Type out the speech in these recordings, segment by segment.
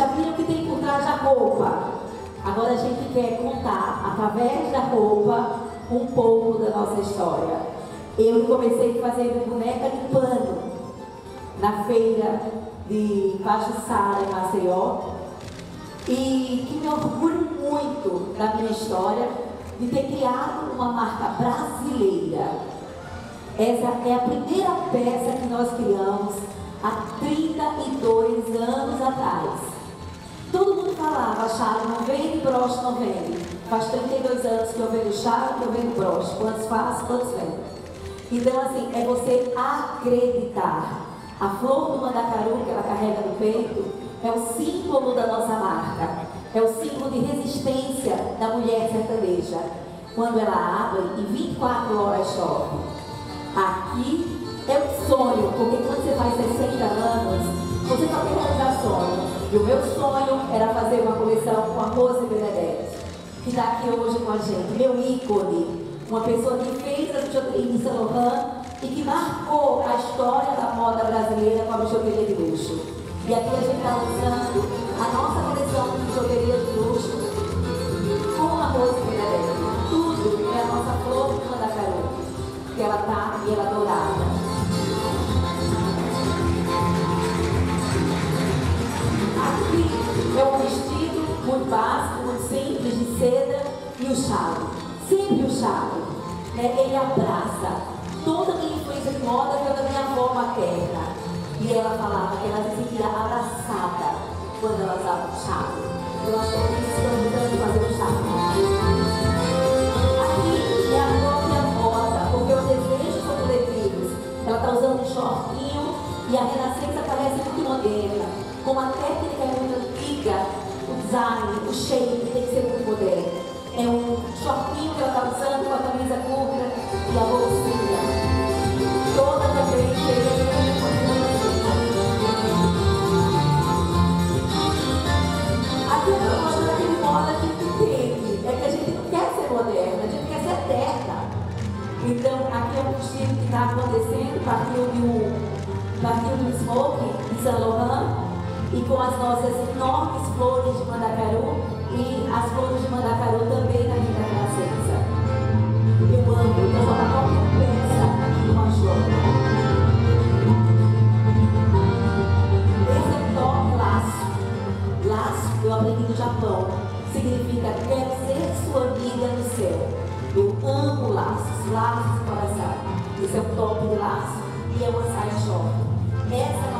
já viram que tem por trás da roupa. Agora a gente quer contar, através da roupa, um pouco da nossa história. Eu comecei fazendo boneca de pano na feira de Pajuçara, em Maceió e que me orgulho muito da minha história de ter criado uma marca brasileira. Essa é a primeira peça que nós criamos há 32 anos atrás. Todo mundo falava, chave não vende, broche não vende. Faz 32 anos que eu vendo chave, que eu vendo broche. Quantos faz, quantos vendo. Então, assim, é você acreditar. A flor do mandacaru que ela carrega no peito é o símbolo da nossa marca, é o símbolo de resistência da mulher sertaneja. Quando ela abre e 24 horas chove. Aqui é o sonho, porque quando você faz 60 anos, você só tem realizar sonho. E o meu sonho era fazer uma Rose que está aqui hoje com a gente, meu ícone, uma pessoa que fez a bijuteria em Saint Laurent e que marcou a história da moda brasileira com a bijuteria de luxo. E aqui a gente está lançando a nossa coleção de bijuteria de luxo o chale. Sempre o chale. Né? Ele abraça toda a minha influência de moda que é da minha avó materna. E ela falava que ela se sentia abraçada quando ela usava o chá. Eu acho que é isso que eu tentando fazer o chá. Aqui é a própria moda, porque o desejo são coletivos. Ela está usando um shortinho e a renascença parece muito moderna. Como a técnica é muito antiga, o design, o shape tem que ser muito moderno. É um shortinho que ela está usando com a camisa curta e a bolsinha. Toda também feita Então, aqui é um vestido que está acontecendo, partiu de um, partiu de um smoke de Saint e com as nossas enormes flores de mandacaru, e as flores de mandacaru também na Rita Renascença. Eu amo, então só peça de uma joia. Esse é top laço. Laço, eu aprendi no Japão, significa quero ser sua amiga no céu. Eu amo laços, laços de coração. Esse é o top de laço e é uma saia short. Essa é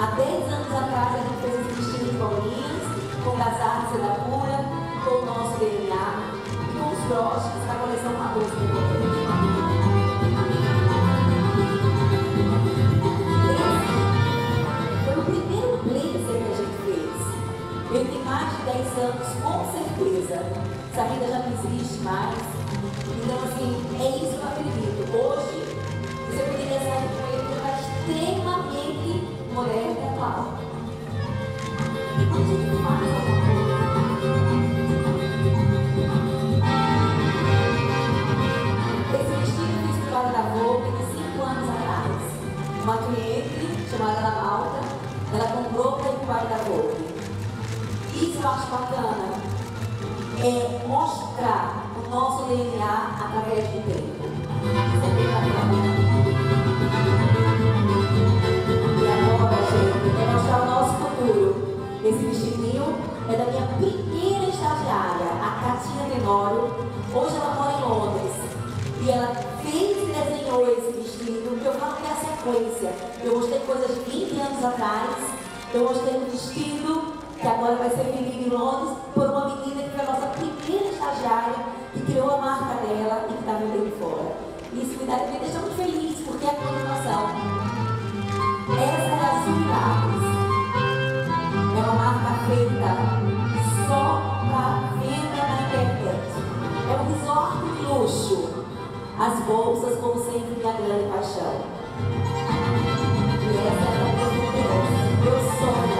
Há 10 anos atrás a gente fez esse vestido de bolinhas, com gazarra seda pura, com o nosso DNA com os broches da coleção 14 de Ele tem mais de 10 anos, com certeza. Essa renda já não existe mais. Então, assim, é isso que eu acredito. Hoje, você poderia sair com ele que está extremamente moderno e Eu mostrei um vestido que agora vai ser vendida em Londres por uma menina que foi a nossa primeira estagiária, que criou a marca dela e que está vendendo fora. Isso me, dá, me deixa muito feliz, porque é a continuação. Essa é a Sumilares. É uma marca feita só para venda na internet. É um resort de luxo. As bolsas, como sempre, minha grande paixão. E essa é a minha meu sonho.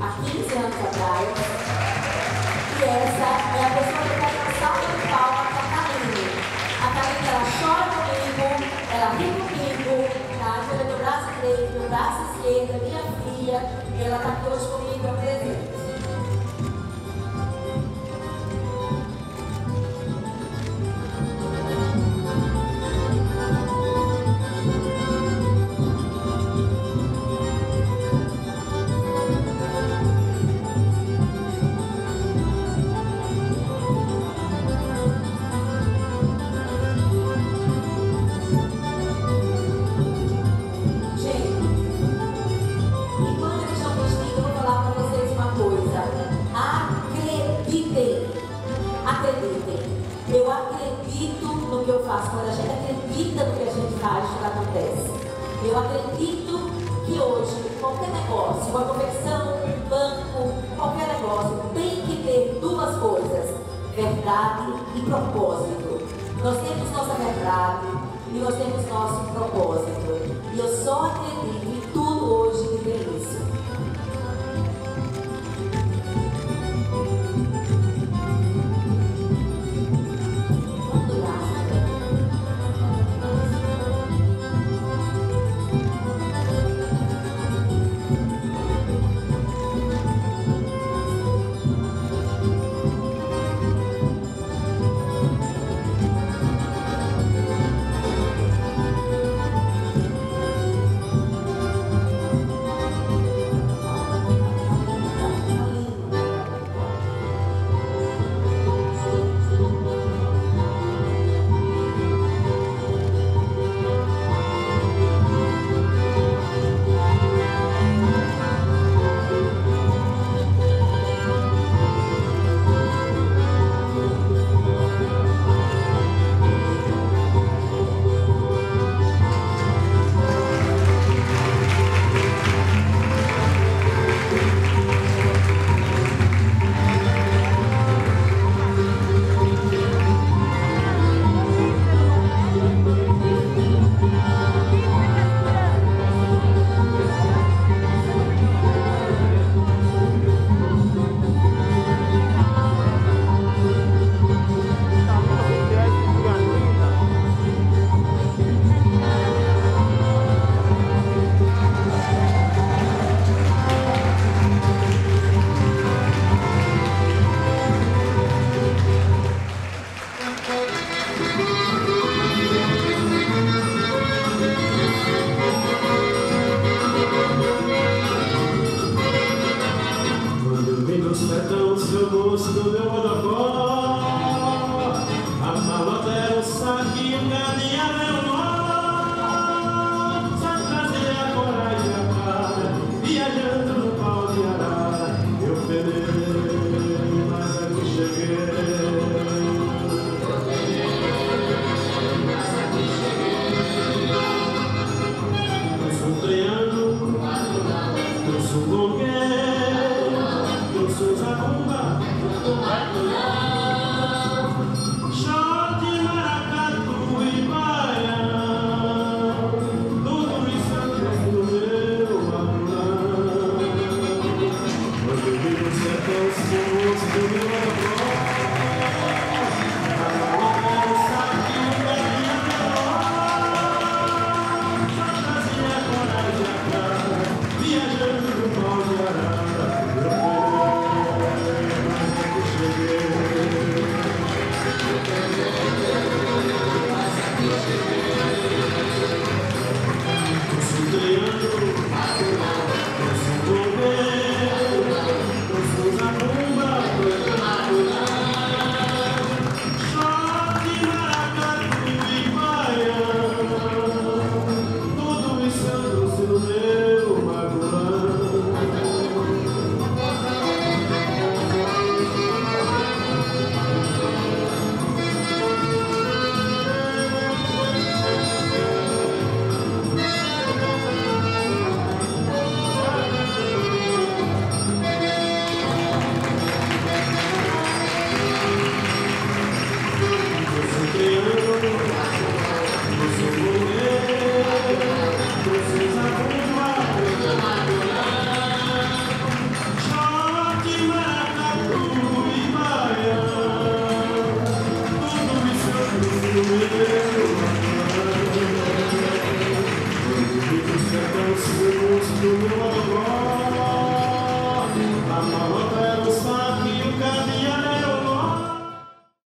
Há 15 anos atrás. E essa é a pessoa que faz uma salva de palmas para a Karine. A Karine, ela chora comigo, ela ri comigo, tá? Eu do braço direito, do braço esquerdo, minha filha, e ela está aqui hoje comigo, negócio, uma conversão, um banco, qualquer negócio, tem que ter duas coisas: verdade e propósito. Nós temos nossa verdade e nós temos nosso propósito. E eu só acredito em tudo hoje que tem